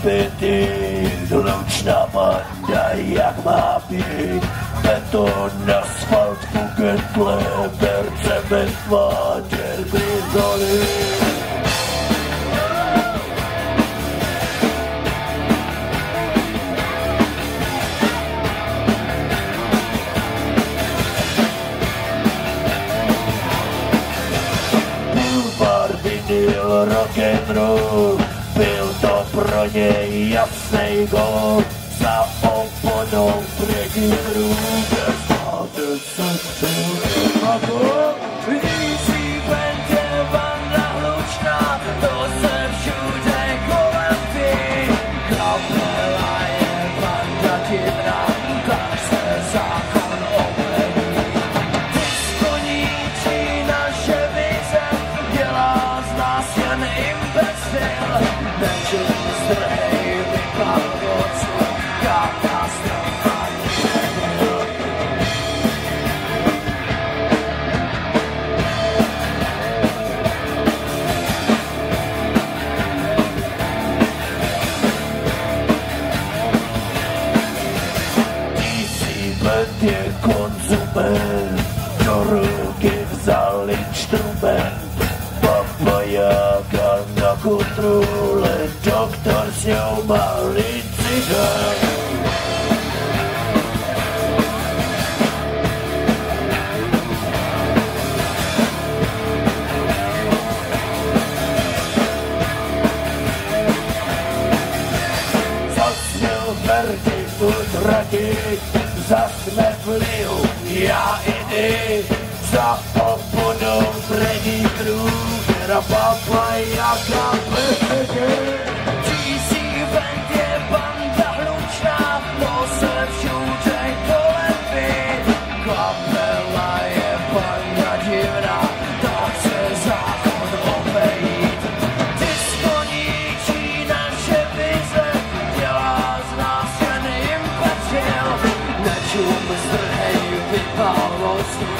napětý, hlučná banda, jak má být. Beton, asfalt, kuketle, berce bez váděr, był rock'n'roll Był to pronie jasnego Za oponą bregi grube Wtedy co był i konzument, do ruky vzal instrument. Papajáka na kontrole, doktor s ňou mal incident. Zasněl verdikt já i ty za oponou Freddy Kruegera, papajáka, Cizí vent je banda hlučná, nosem všude kolem vy. Kapela je banda divná, tak se zákon obejít. Disco ničí naše vize, dělá z nás jen imbecil, nečum zdrží. Thank you.